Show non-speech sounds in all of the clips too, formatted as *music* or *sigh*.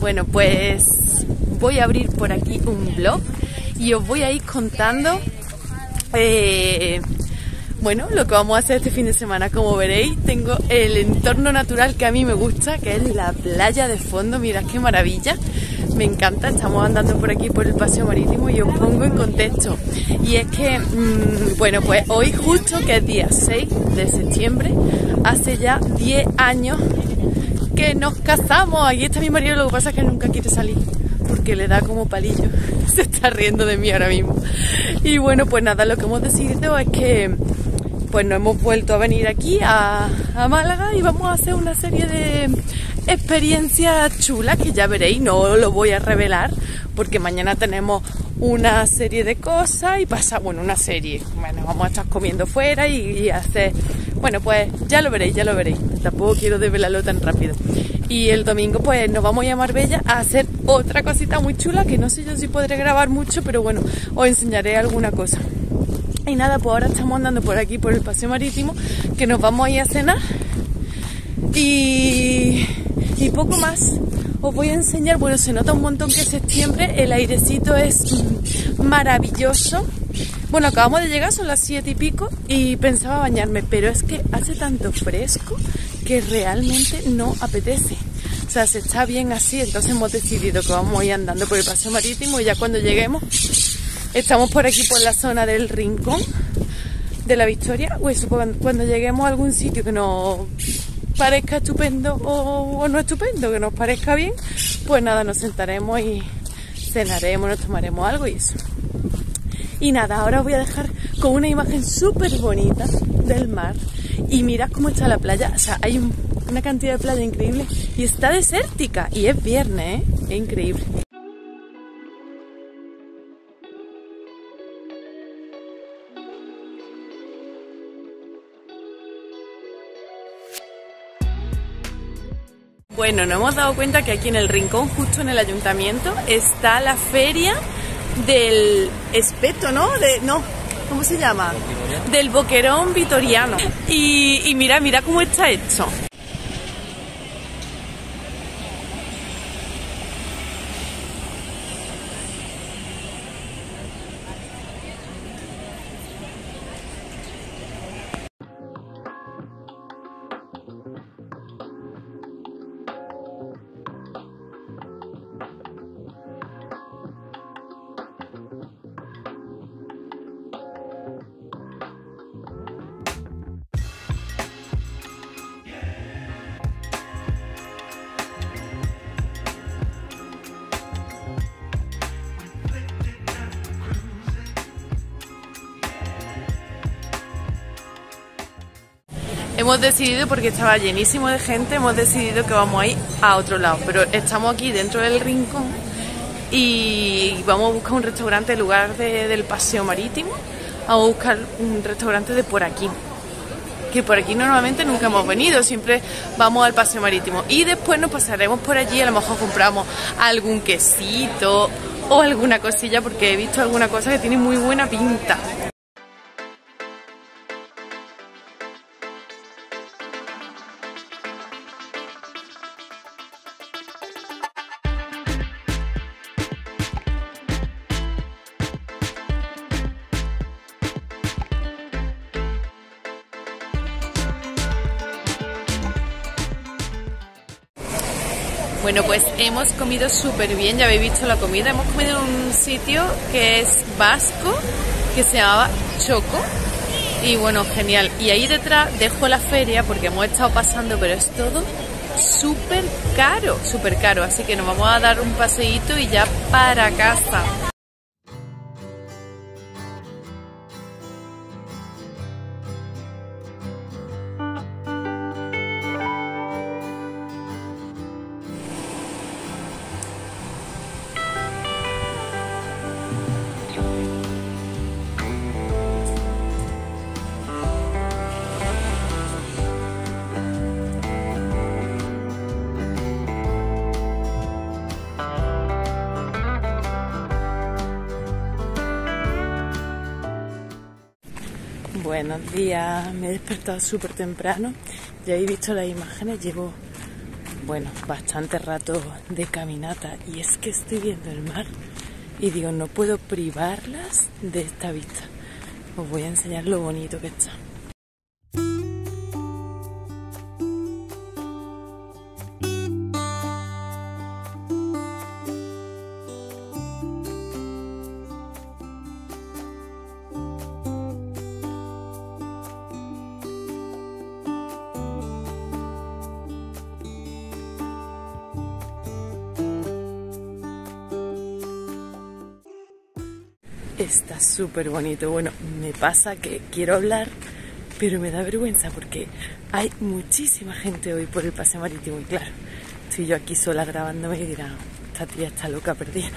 Bueno, pues voy a abrir por aquí un blog y os voy a ir contando eh, bueno, lo que vamos a hacer este fin de semana, como veréis, tengo el entorno natural que a mí me gusta, que es la playa de fondo, mirad qué maravilla, me encanta, estamos andando por aquí por el paseo marítimo y os pongo en contexto. Y es que, mm, bueno, pues hoy justo, que es día 6 de septiembre, hace ya 10 años que nos casamos, aquí está mi marido, lo que pasa es que nunca quiere salir porque le da como palillo. *laughs* Se está riendo de mí ahora mismo. Y bueno, pues nada, lo que hemos decidido es que pues nos hemos vuelto a venir aquí a, Málaga y vamos a hacer una serie de experiencias chulas que ya veréis, no lo voy a revelar porque mañana tenemos una serie de cosas y pasa, bueno, una serie, bueno, vamos a estar comiendo fuera y, hacer, bueno, pues ya lo veréis, ya lo veréis, tampoco quiero desvelarlo tan rápido. Y el domingo pues nos vamos a llamar Bella a hacer otra cosita muy chula que no sé yo si podré grabar mucho, pero bueno, os enseñaré alguna cosa. Y nada, pues ahora estamos andando por aquí, por el paseo marítimo, que nos vamos a ir a cenar. Y, y poco más. Os voy a enseñar, bueno, se nota un montón que es septiembre, el airecito es maravilloso. Bueno, acabamos de llegar, son las siete y pico, y pensaba bañarme, pero es que hace tanto fresco que realmente no apetece. O sea, se está bien así, entonces hemos decidido que vamos a ir andando por el paseo marítimo y ya cuando lleguemos Estamos por aquí, por la zona del rincón de la Victoria. Pues cuando, lleguemos a algún sitio que nos parezca estupendo o, no estupendo, que nos parezca bien, pues nada, nos sentaremos y cenaremos, nos tomaremos algo y eso. Y nada, ahora os voy a dejar con una imagen súper bonita del mar. Y mirad cómo está la playa. O sea, hay una cantidad de playa increíble y está desértica. Y es viernes, ¿eh? Es increíble. Bueno, nos hemos dado cuenta que aquí en el rincón, justo en el ayuntamiento, está la feria del espeto, ¿no? De, no, ¿cómo se llama? Del boquerón vitoriano. Y, y mira, mira cómo está hecho. Hemos decidido, porque estaba llenísimo de gente, hemos decidido que vamos a ir a otro lado. Pero estamos aquí dentro del rincón y vamos a buscar un restaurante en lugar del paseo marítimo. Vamos a buscar un restaurante de por aquí. Que por aquí normalmente nunca hemos venido, siempre vamos al paseo marítimo. Y después nos pasaremos por allí, a lo mejor compramos algún quesito o alguna cosilla, porque he visto alguna cosa que tiene muy buena pinta. Bueno, pues hemos comido súper bien, ya habéis visto la comida. Hemos comido en un sitio que es vasco, que se llamaba Choco. Y bueno, genial. Y ahí detrás dejo la feria porque hemos estado pasando, pero es todo súper caro, súper caro. Así que nos vamos a dar un paseíto y ya para casa. Buenos días, me he despertado súper temprano, ya he visto las imágenes, llevo bueno, bastante rato de caminata y es que estoy viendo el mar y digo, no puedo privarlas de esta vista. Os voy a enseñar lo bonito que está. Bonito. Bueno, me pasa que quiero hablar, pero me da vergüenza porque hay muchísima gente hoy por el paseo marítimo y claro, estoy yo aquí sola grabándome y dirán, esta tía está loca perdida.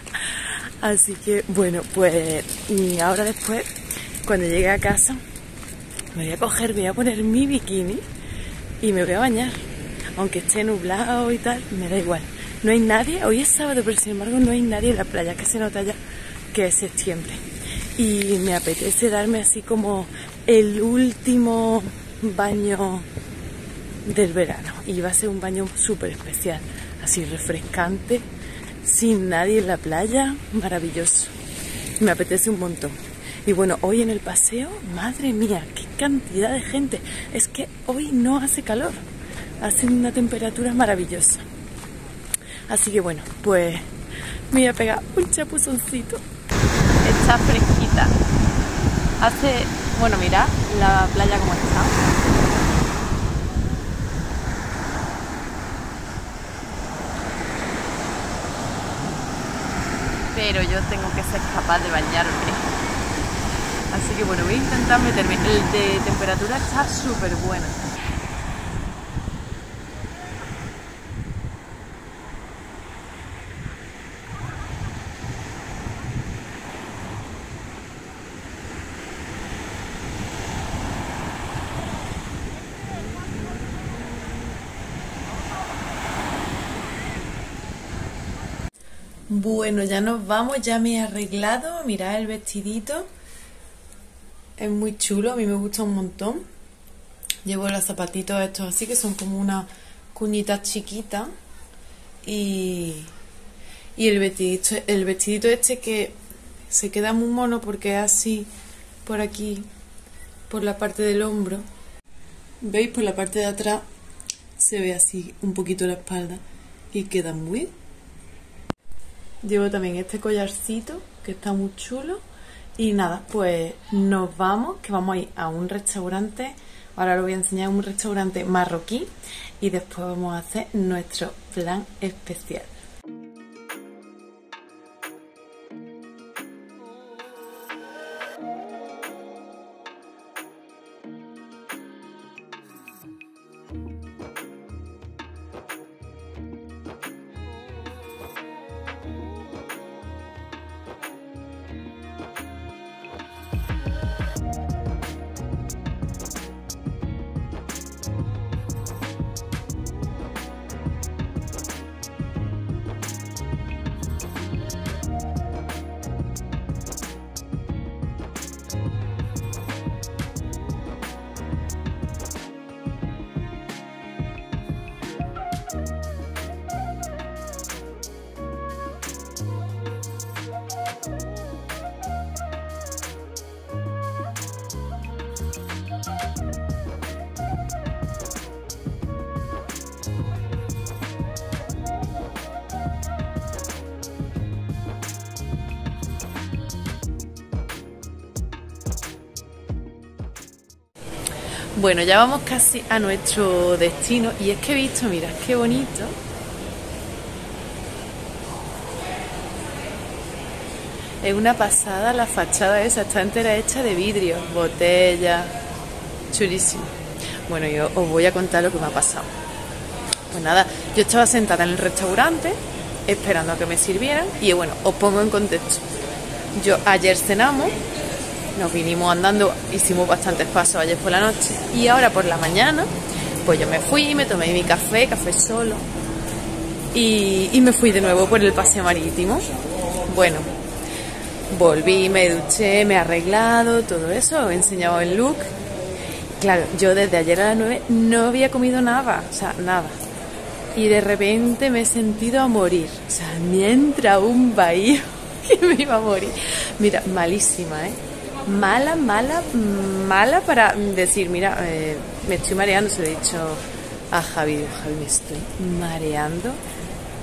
*laughs* Así que bueno, pues ahora después, cuando llegue a casa, me voy a coger, voy a poner mi bikini y me voy a bañar. Aunque esté nublado y tal, me da igual. No hay nadie, hoy es sábado, pero sin embargo no hay nadie en la playa, que se nota ya que es septiembre. Y me apetece darme así como el último baño del verano. Y va a ser un baño súper especial, así refrescante, sin nadie en la playa, maravilloso. Me apetece un montón. Y bueno, hoy en el paseo, madre mía, qué cantidad de gente. Es que hoy no hace calor, hace una temperatura maravillosa. Así que bueno, pues me voy a pegar un chapuzoncito está Hace, bueno, mira la playa como está. Pero yo tengo que ser capaz de bañarme. Así que bueno, voy a intentar meterme. El de temperatura está súper buena. Bueno, ya nos vamos, ya me he arreglado, mirad el vestidito. Es muy chulo, a mí me gusta un montón. Llevo los zapatitos estos así que son como una cuñita chiquita. Y, y el vestidito, el vestidito este que se queda muy mono porque es así por aquí, por la parte del hombro. ¿Veis? Por la parte de atrás se ve así un poquito la espalda y queda muy Llevo también este collarcito que está muy chulo. Y nada, pues nos vamos, que vamos a ir a un restaurante. Ahora lo voy a enseñar, un restaurante marroquí. Y después vamos a hacer nuestro plan especial. Bueno, ya vamos casi a nuestro destino y es que he visto, mira, qué bonito. Es una pasada la fachada esa, está entera hecha de vidrio, botella, chulísimo. Bueno, yo os voy a contar lo que me ha pasado. Pues nada, yo estaba sentada en el restaurante esperando a que me sirvieran y bueno, os pongo en contexto. Yo ayer cenamos nos vinimos andando, hicimos bastantes pasos ayer por la noche y ahora por la mañana, pues yo me fui, me tomé mi café, café solo y, me fui de nuevo por el paseo marítimo. Bueno, volví, me duché, me he arreglado, todo eso, he enseñado el look. Claro, yo desde ayer a las 9 no había comido nada, o sea, nada. y de repente me he sentido a morir. O sea, me entra un bahío *laughs* que me iba a morir. Mira, malísima, ¿eh? Mala, mala, mala para decir, mira, eh, me estoy mareando, se lo he dicho a Javi, Javi, me estoy mareando.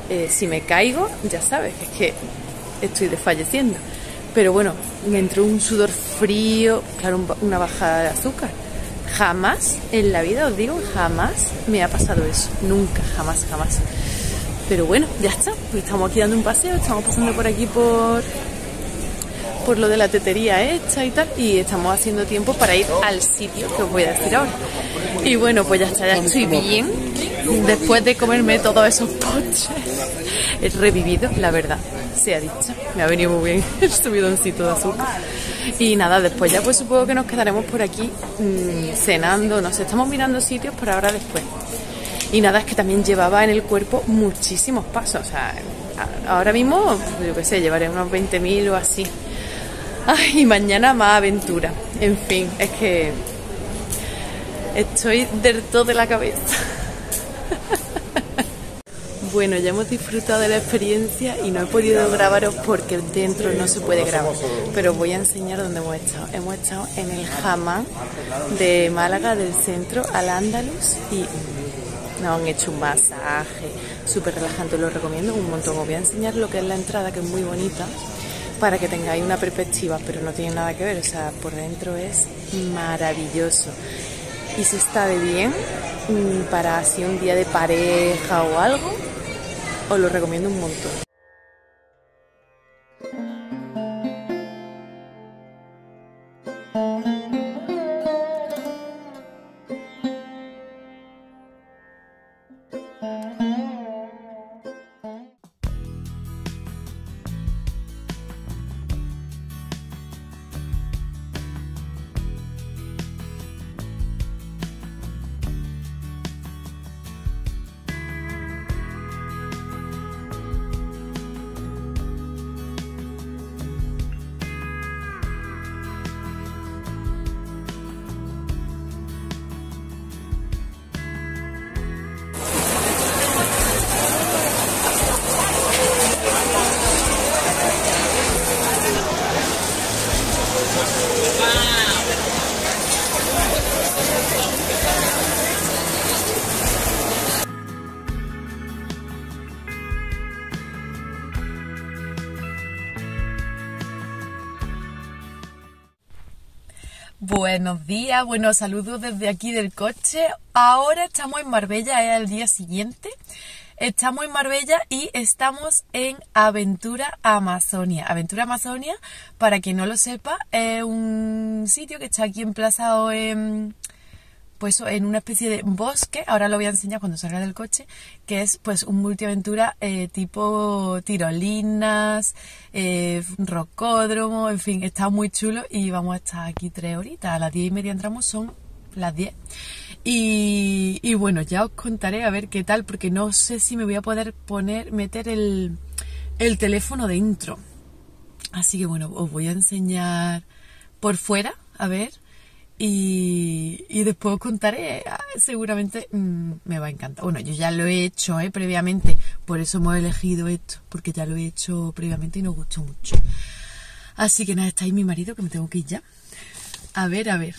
Eh, si me caigo, ya sabes, es que estoy desfalleciendo. Pero bueno, me entró un sudor frío, claro, una bajada de azúcar. Jamás en la vida, os digo, jamás me ha pasado eso. Nunca, jamás, jamás. Pero bueno, ya está. Estamos aquí dando un paseo, estamos pasando por aquí por por lo de la tetería hecha y tal, y estamos haciendo tiempo para ir al sitio que os voy a decir ahora. Y bueno, pues ya está, ya estoy bien. Después de comerme todos esos postres, he revivido, la verdad, se ha dicho. Me ha venido muy bien *laughs* el subidoncito de azúcar. Y nada, después ya pues supongo que nos quedaremos por aquí mmm, cenando, nos estamos mirando sitios por ahora después. Y nada, es que también llevaba en el cuerpo muchísimos pasos. O sea, ahora mismo, yo qué sé, llevaré unos 20.000 o así. Ay, y mañana más aventura. En fin, es que estoy del todo de la cabeza. *laughs* Bueno, ya hemos disfrutado de la experiencia y no he podido grabaros porque dentro no se puede grabar. Pero voy a enseñar dónde hemos estado. Hemos estado en el Hamán de Málaga, del centro, al Andalus y nos han hecho un masaje súper relajante. Lo recomiendo un montón. Os voy a enseñar lo que es la entrada, que es muy bonita para que tengáis una perspectiva, pero no tiene nada que ver, o sea, por dentro es maravilloso. Y si está de bien, mm, para así un día de pareja o algo, os lo recomiendo un montón. Buenos días, buenos saludos desde aquí del coche. Ahora estamos en Marbella, es el día siguiente. Estamos en Marbella y estamos en Aventura Amazonia. Aventura Amazonia, para quien no lo sepa, es un sitio que está aquí emplazado en, pues en una especie de bosque, ahora lo voy a enseñar cuando salga del coche, que es pues un multiaventura eh, tipo tirolinas, eh, rocódromo, en fin, está muy chulo y vamos a estar aquí tres horitas, a las diez y media entramos, son las diez. Y, bueno, ya os contaré a ver qué tal, porque no sé si me voy a poder poner, meter el, el teléfono dentro. Así que bueno, os voy a enseñar por fuera, a ver y, y, después os contaré, ah, seguramente mm, me va a encantar. Bueno, yo ya lo he hecho ¿eh? previamente, por eso hemos elegido esto, porque ya lo he hecho previamente y nos gustó mucho. Así que nada, está ahí mi marido, que me tengo que ir ya. A ver, a ver.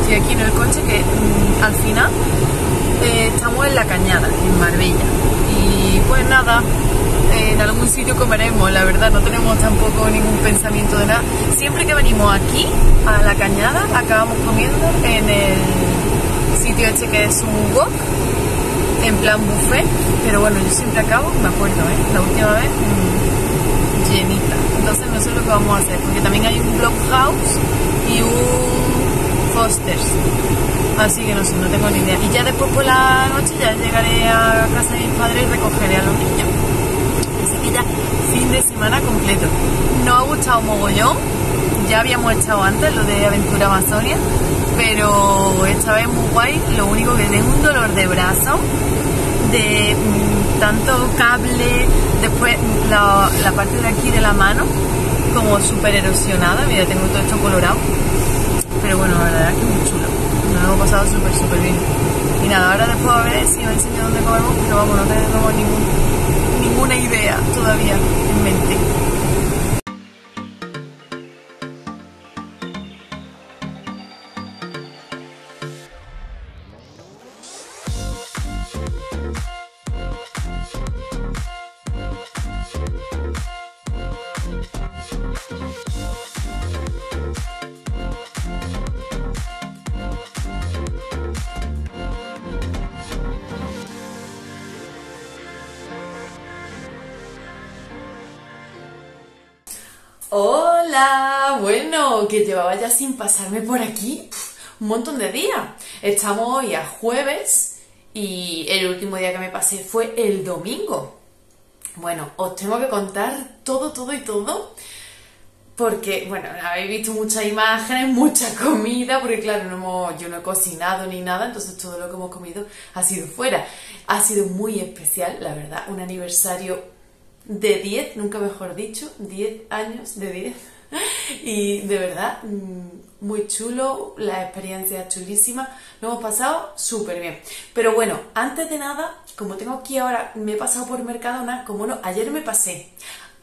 Estoy aquí en el coche que mmm, al final eh, estamos en la cañada, en Marbella. Y pues nada, en algún sitio comeremos, la verdad, no tenemos tampoco ningún pensamiento de nada. Siempre que venimos aquí, a la cañada, acabamos comiendo en el sitio este que es un wok, en plan buffet, pero bueno, yo siempre acabo, me acuerdo, ¿eh? La última vez, mm, llenita. Entonces no sé lo que vamos a hacer, porque también hay un Blockhouse y un Foster's. Así que no sé, no tengo ni idea. Y ya después por la noche ya llegaré a casa de mis padres y recogeré a los niños. Así que ya fin de semana completo. Nos ha gustado mogollón. Ya habíamos estado antes lo de Aventura Amazonia, pero esta vez muy guay. Lo único que tengo un dolor de brazo, de mm, tanto cable, después la, la parte de aquí de la mano como súper erosionada. Mira, tengo todo esto colorado. Pero bueno, la verdad es que es muy chulo. Nos hemos pasado súper, súper bien. Y nada, ahora después a ver si os enseño dónde comemos, pero vamos, no tenemos ningún, ninguna idea todavía en mente. Que llevaba ya sin pasarme por aquí un montón de días. Estamos hoy a jueves y el último día que me pasé fue el domingo. Bueno, os tengo que contar todo, todo y todo. Porque, bueno, habéis visto muchas imágenes, mucha comida, porque claro, no yo no he cocinado ni nada, entonces todo lo que hemos comido ha sido fuera. Ha sido muy especial, la verdad, un aniversario de 10, nunca mejor dicho, 10 años de 10. *laughs* Y de verdad, mm, muy chulo, la experiencia chulísima, lo hemos pasado súper bien. Pero bueno, antes de nada, como tengo aquí ahora, me he pasado por Mercadona, como no, ayer me pasé,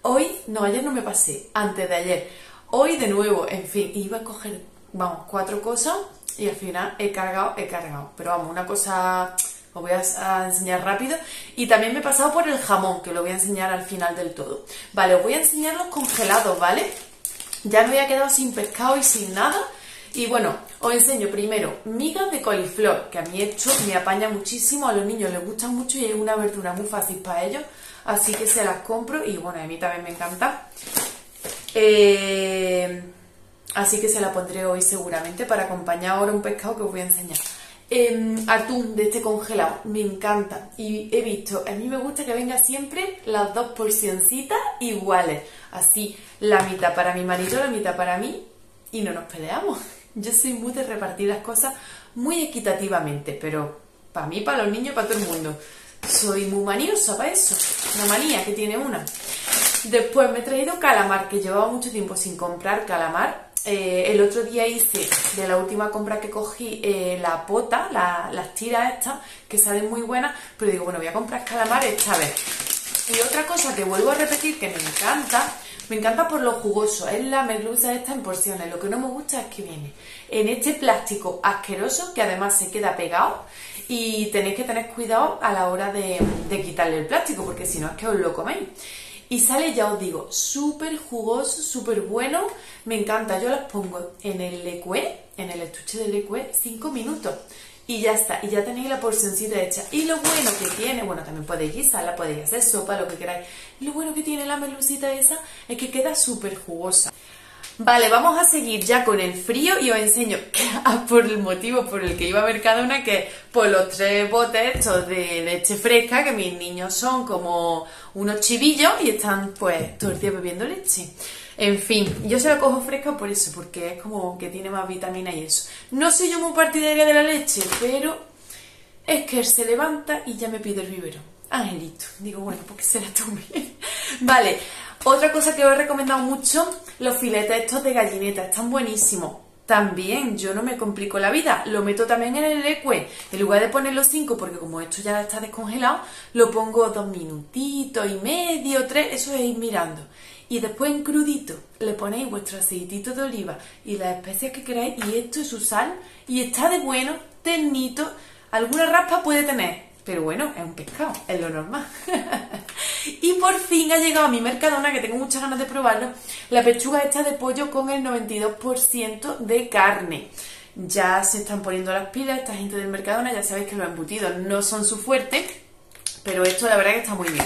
hoy, no, ayer no me pasé, antes de ayer, hoy de nuevo, en fin, iba a coger, vamos, cuatro cosas y al final he cargado, he cargado. Pero vamos, una cosa os voy a, enseñar rápido. Y también me he pasado por el jamón, que lo voy a enseñar al final del todo. Vale, os voy a enseñar los congelados, ¿vale? Ya me había quedado sin pescado y sin nada. Y bueno, os enseño primero migas de coliflor, que a mí esto me apaña muchísimo, a los niños les gusta mucho y es una verdura muy fácil para ellos, así que se las compro y bueno, a mí también me encanta. Eh, así que se la pondré hoy seguramente para acompañar ahora un pescado que os voy a enseñar. Em, atún de este congelado, me encanta. Y he visto, a mí me gusta que venga siempre las dos porcioncitas iguales. Así, la mitad para mi marido, la mitad para mí, y no nos peleamos. *laughs* Yo soy muy de repartir las cosas muy equitativamente, pero para mí, para los niños, para todo el mundo. Soy muy maniosa para eso. Una manía que tiene una. Después me he traído calamar, que llevaba mucho tiempo sin comprar calamar eh, el otro día hice de la última compra que cogí eh, la pota, las tiras estas, que salen muy buenas, pero digo, bueno, voy a comprar calamar esta vez. Y otra cosa que vuelvo a repetir que me encanta, me encanta por lo jugoso, es la merluza esta en porciones. Lo que no me gusta es que viene en este plástico asqueroso que además se queda pegado y tenéis que tener cuidado a la hora de, de quitarle el plástico porque si no es que os lo coméis. Y sale, ya os digo, súper jugoso, súper bueno. Me encanta. Yo las pongo en el lecué, en el estuche del lecué, 5 minutos. Y ya está. Y ya tenéis la porcioncita hecha. Y lo bueno que tiene, bueno, también podéis guisarla, podéis hacer sopa, lo que queráis. lo bueno que tiene la melucita esa es que queda súper jugosa. Vale, vamos a seguir ya con el frío y os enseño *laughs* por el motivo por el que iba a ver cada una, que por los tres botes estos de leche fresca, que mis niños son como unos chivillos y están pues todo el día bebiendo leche. En fin, yo se la cojo fresca por eso, porque es como que tiene más vitamina y eso. No soy yo muy partidaria de la leche, pero es que él se levanta y ya me pide el vivero. Angelito. Digo, bueno, porque se la tome. *laughs* vale, otra cosa que os he recomendado mucho, los filetes estos de gallineta, están buenísimos. También yo no me complico la vida, lo meto también en el ecue. En lugar de ponerlo 5, porque como esto ya está descongelado, lo pongo dos minutitos y medio, tres, eso es ir mirando. Y después en crudito le ponéis vuestro aceitito de oliva y las especias que queráis y esto es su sal y está de bueno, ternito. Alguna raspa puede tener, pero bueno, es un pescado, es lo normal. *laughs* y por fin ha llegado a mi Mercadona, que tengo muchas ganas de probarlo, la pechuga esta de pollo con el 92% de carne. Ya se están poniendo las pilas, esta gente del Mercadona, ya sabéis que los embutidos no son su fuerte, pero esto la verdad que está muy bien.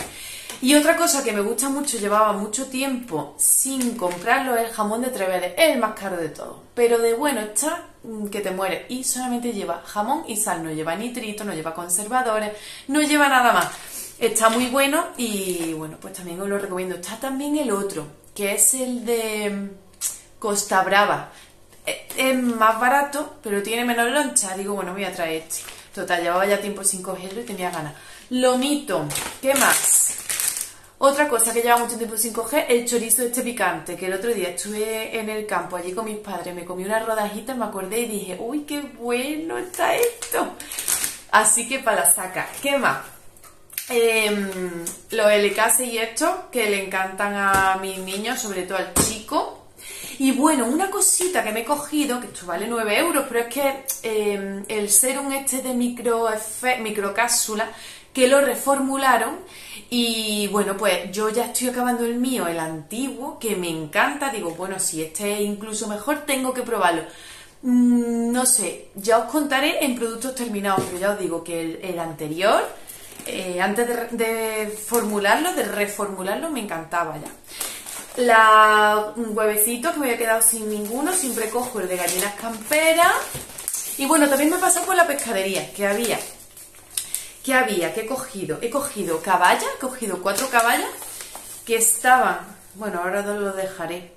Y otra cosa que me gusta mucho, llevaba mucho tiempo sin comprarlo, es el jamón de Trevede, el más caro de todo. Pero de bueno está mm, que te muere. Y solamente lleva jamón y sal, no lleva nitrito, no lleva conservadores, no lleva nada más. Está muy bueno y bueno, pues también os lo recomiendo. Está también el otro, que es el de mm, Costa Brava. E, es más barato, pero tiene menos loncha. Digo, bueno, voy a traer este. Total, llevaba ya tiempo sin cogerlo y tenía ganas. Lomito, ¿qué más? Otra cosa que lleva mucho tiempo sin coger, el chorizo este picante, que el otro día estuve en el campo allí con mis padres, me comí una rodajita, me acordé y dije, uy, qué bueno está esto. Así que para la saca. ¿Qué más? Eh, los LKC y estos, que le encantan a mis niños, sobre todo al chico. Y bueno, una cosita que me he cogido, que esto vale 9 euros, pero es que em, el serum este de micro microcápsula, que lo reformularon y bueno, pues yo ya estoy acabando el mío, el antiguo, que me encanta. Digo, bueno, si este es incluso mejor, tengo que probarlo. Mm, no sé, ya os contaré en productos terminados, pero ya os digo que el, anterior, eh, antes de, formularlo, de reformularlo, me encantaba ya. La huevecito que me había quedado sin ninguno, siempre cojo el de gallinas camperas. Y bueno, también me pasó por la pescadería, que había ¿Qué había? ¿Qué he cogido? He cogido caballa, he cogido cuatro caballas que estaban, bueno, ahora lo dejaré.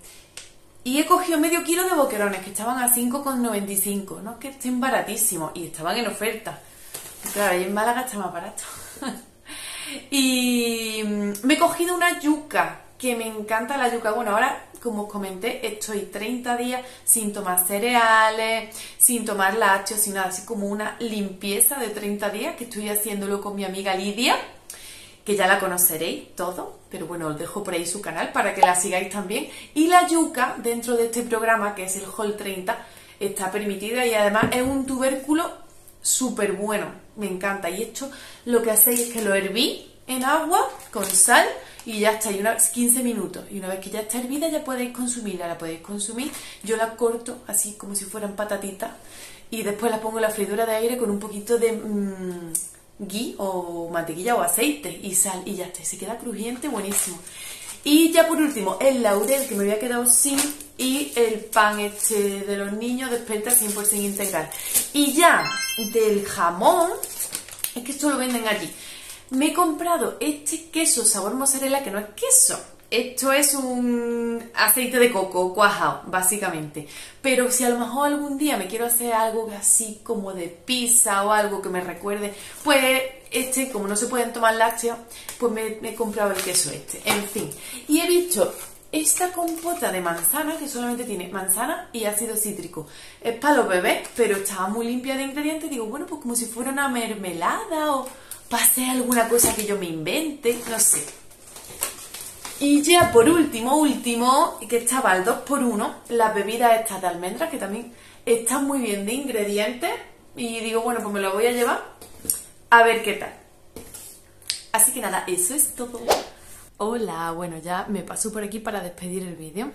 Y he cogido medio kilo de boquerones que estaban a 5,95, no que estén baratísimos y estaban en oferta. Claro, ahí en Málaga está más barato. *laughs* y me he cogido una yuca, que me encanta la yuca. Bueno, ahora como comenté, estoy 30 días sin tomar cereales, sin tomar lácteos, sin nada, así como una limpieza de 30 días que estoy haciéndolo con mi amiga Lidia, que ya la conoceréis todo, pero bueno, os dejo por ahí su canal para que la sigáis también. Y la yuca, dentro de este programa, que es el Hall 30, está permitida y además es un tubérculo súper bueno, me encanta. Y esto lo que hacéis es que lo herví en agua con sal y ya está, y unos 15 minutos. Y una vez que ya está hervida ya podéis consumirla, la podéis consumir. Yo la corto así como si fueran patatitas y después la pongo en la freidora de aire con un poquito de mmm, o mantequilla o aceite y sal y ya está, se queda crujiente, buenísimo. Y ya por último, el laurel que me había quedado sin y el pan este de los niños desperta 100% integral. Y ya del jamón, es que esto lo venden allí me he comprado este queso sabor mozzarella que no es queso. Esto es un aceite de coco cuajado, básicamente. Pero si a lo mejor algún día me quiero hacer algo así como de pizza o algo que me recuerde, pues este, como no se pueden tomar lácteos, pues me, he comprado el queso este. En fin. Y he visto esta compota de manzana, que solamente tiene manzana y ácido cítrico. Es para los bebés, pero estaba muy limpia de ingredientes. Digo, bueno, pues como si fuera una mermelada o pase alguna cosa que yo me invente, no sé. Y ya por último, último, que estaba al 2x1, las bebidas estas de almendras, que también están muy bien de ingredientes. Y digo, bueno, pues me lo voy a llevar a ver qué tal. Así que nada, eso es todo. Hola, bueno, ya me paso por aquí para despedir el vídeo.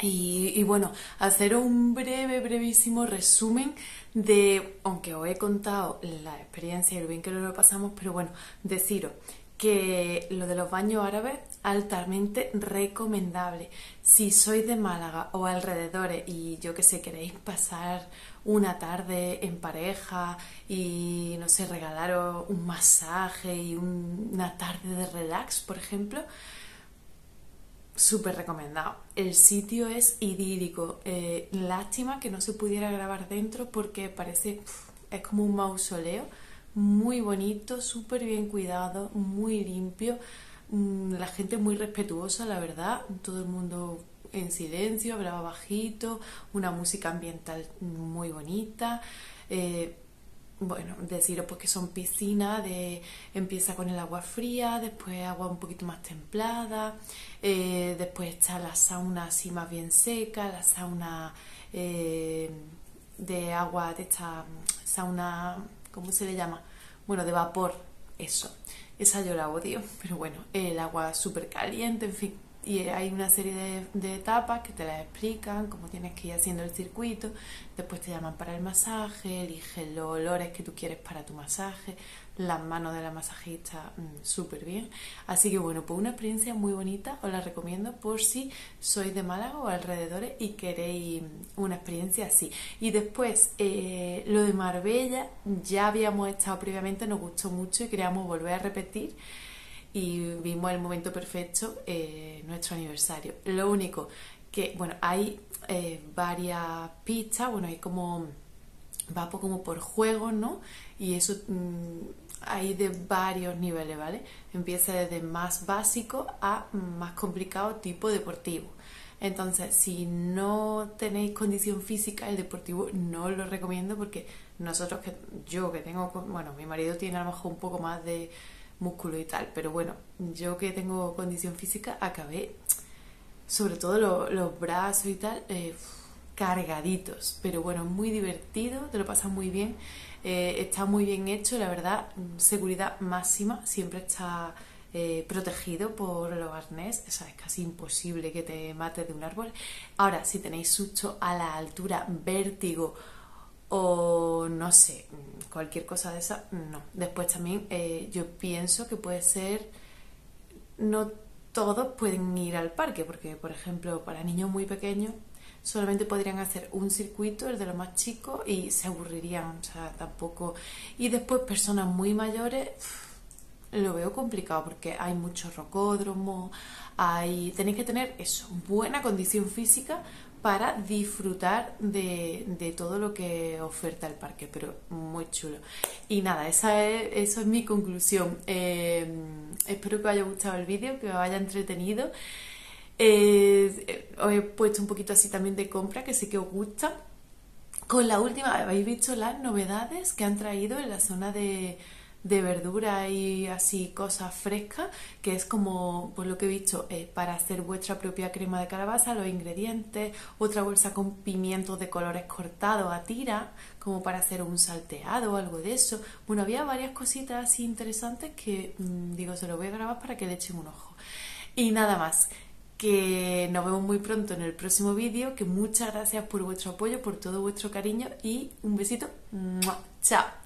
Y, bueno, hacer un breve, brevísimo resumen de, aunque os he contado la experiencia y lo bien que lo pasamos, pero bueno, deciros que lo de los baños árabes altamente recomendable. Si sois de Málaga o alrededores y yo que sé, queréis pasar una tarde en pareja y no sé, regalaros un masaje y una tarde de relax, por ejemplo, súper recomendado. El sitio es idílico. Eh, lástima que no se pudiera grabar dentro porque parece, es como un mausoleo. Muy bonito, súper bien cuidado, muy limpio. Mm, la gente muy respetuosa, la verdad. Todo el mundo en silencio, hablaba bajito, una música ambiental muy bonita. Eh, bueno, deciros pues que son piscinas, de, empieza con el agua fría, después agua un poquito más templada, eh, después está la sauna así más bien seca, la sauna eh, de agua, de esta sauna, ¿cómo se le llama? Bueno, de vapor, eso, Esa yo la odio, *laughs* pero bueno, el agua súper caliente, en fin, y hay una serie de, etapas que te las explican, cómo tienes que ir haciendo el circuito, después te llaman para el masaje, eliges los olores que tú quieres para tu masaje, las manos de la masajista mm, súper bien. Así que bueno, pues una experiencia muy bonita, os la recomiendo por si sois de Málaga o alrededores y queréis una experiencia así. Y después, eh, lo de Marbella, ya habíamos estado previamente, nos gustó mucho y queríamos volver a repetir y vimos el momento perfecto, eh, nuestro aniversario. Lo único que, bueno, hay eh, varias pistas, bueno, hay como, va como por juegos, ¿no? Y eso mm, hay de varios niveles, ¿vale? Empieza desde más básico a más complicado tipo deportivo. Entonces, si no tenéis condición física, el deportivo no lo recomiendo porque nosotros, que yo que tengo, bueno, mi marido tiene a lo mejor un poco más de músculo y tal. Pero bueno, yo que tengo condición física acabé, sobre todo los brazos y tal, eh, cargaditos. Pero bueno, muy divertido, te lo pasas muy bien. Eh, está muy bien hecho, la verdad, seguridad máxima, siempre está eh, protegido por los arnés, es casi imposible que te mates de un árbol. Ahora, si tenéis susto a la altura, vértigo o no sé, cualquier cosa de esa, no. Después también eh, yo pienso que puede ser, no todos pueden ir al parque, porque por ejemplo para niños muy pequeños solamente podrían hacer un circuito, el de los más chicos, y se aburrirían, o sea, tampoco. Y después personas muy mayores, lo veo complicado porque hay muchos rocódromos, hay, tenéis que tener eso, buena condición física para disfrutar de, todo lo que oferta el parque, pero muy chulo. Y nada, esa es, mi conclusión. Eh, espero que os haya gustado el vídeo, que os haya entretenido. Eh, os he puesto un poquito así también de compra, que sé que os gusta. Con la última, habéis visto las novedades que han traído en la zona de de verdura y así cosas frescas, que es como, por lo que he visto, eh, para hacer vuestra propia crema de calabaza, los ingredientes, otra bolsa con pimientos de colores cortados a tira, como para hacer un salteado o algo de eso. Bueno, había varias cositas así interesantes que, mm, digo, se lo voy a grabar para que le echen un ojo. Y nada más que nos vemos muy pronto en el próximo vídeo, que muchas gracias por vuestro apoyo, por todo vuestro cariño y un besito. Chao.